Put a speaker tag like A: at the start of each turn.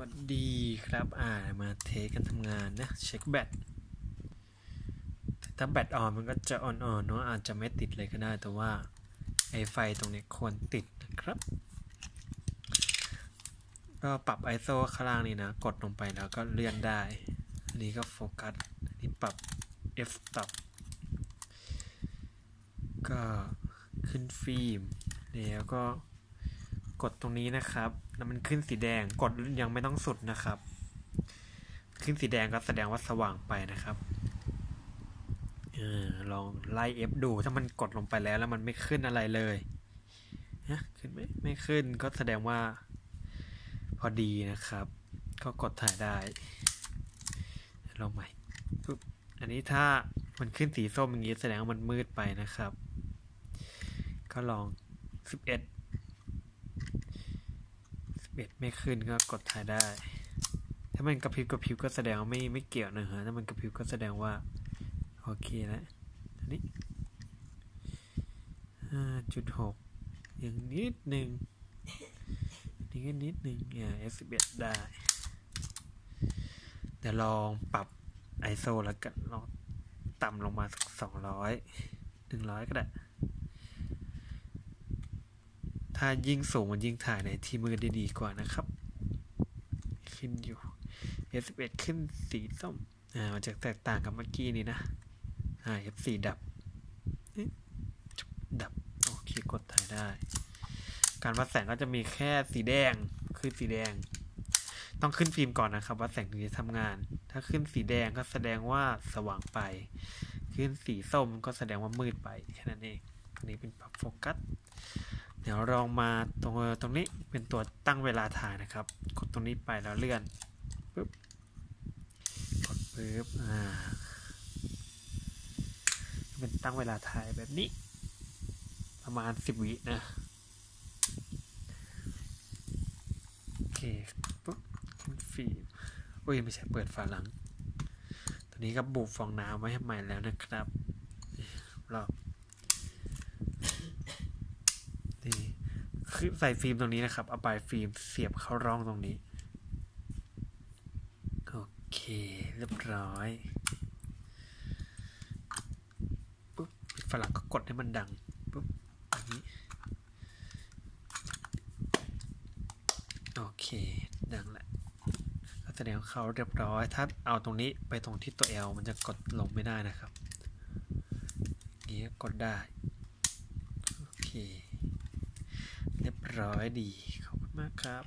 A: วัสดีครับ อ่า มาเทสกันทำงานนะ เช็คแบต ถ้าแบตออนมันก็จะอ่อนๆเนาะ อาจจะไม่ติดเลยก็ได้ แต่ว่าไอไฟตรงนี้ควรติดนะครับ ก็ปรับ ISO ข้างล่างนี่นะ กดลงไปแล้วก็เลื่อนได้ อันนี้ก็โฟกัส อันนี้ปรับ f stop ก็ขึ้นฟิล์ม แล้วก็ กดตรงนี้นะครับ แล้วมันขึ้นสีแดง กดยังไม่ต้องสุดนะครับ ขึ้นสีแดงก็แสดงว่าสว่างไปนะครับออลองไล่ F ดูถ้ามันกดลงไปแล้วแล้วมันไม่ขึ้นอะไรเลยนะขึ้นไหมไม่ขึ้นก็แสดงว่า พอดีนะครับ ก็กดถ่ายได้ลองใหม่ปุ๊บอันนี้ถ้ามันขึ้นสีส้มอย่างนี้แสดงว่ามันมืดไปนะครับ ก็ลอง 11 11ไม่ขึ้นก็กดถ่ายได้ ถ้ามันกระพริบกระพริบก็แสดงว่าไม่ไม่เกี่ยวนะฮะ ถ้ามันกระพริบก็แสดงว่า โอเคแล้วอันนี้ห้าจุดหกอย่างนิดหนึ่งนี่ก็นิดหนึ่งอ่า F11 ได้เดี๋ยวลองปรับ ISO แล้วกันลองต่ำลงมาสักสองร้อยหนึ่งร้อยก็ได้ ถ้ายิ่งสูงมันยิ่งถ่ายในที่มืดได้ดีกว่านะครับ ขึ้นอยู่ F11 ขึ้นสีส้ม อ่า มันจะแตกต่างกับเมื่อกี้นี้นะ อ่า F4 ดับ ดับ โอเค กดถ่ายได้ การวัดแสงก็จะมีแค่สีแดง คือสีแดง ต้องขึ้นฟิล์มก่อนนะครับวัดแสงถึงจะทำงาน ถ้าขึ้นสีแดงก็แสดงว่าสว่างไป ขึ้นสีส้มก็แสดงว่ามืดไป แค่นั้นเอง อันนี้เป็นปรับโฟกัส เดี๋ยวลองมาตรงตรงนี้เป็นตัวตั้งเวลาถ่ายนะครับ กดตรงนี้ไปแล้วเลื่อนปึ๊บกดปึ๊บอ่าเป็นตั้งเวลาถ่ายแบบนี้ ประมาณสิบวินะโอเคปุ๊บขึ้นฟิล์มอุ้ยไม่ใช่เปิดฝาหลังตอนนี้ก็บุบฟองน้ำไว้ให้ใหม่แล้วนะครับรอบ นี่คือใส่ฟิล์มตรงนี้นะครับเอาปลายฟิล์มเสียบเข้าร่องตรงนี้โอเคเรียบร้อยปุ๊บฝาหลังก็กดให้มันดังปุ๊บอย่างนี้โอเคดังและก็แสดงเขาเรียบร้อย ถ้าเอาตรงนี้ไปตรงที่ตัว L มันจะกดลงไม่ได้นะครับนี้กดได้ โอเค ร้อยดี ขอบคุณมากครับ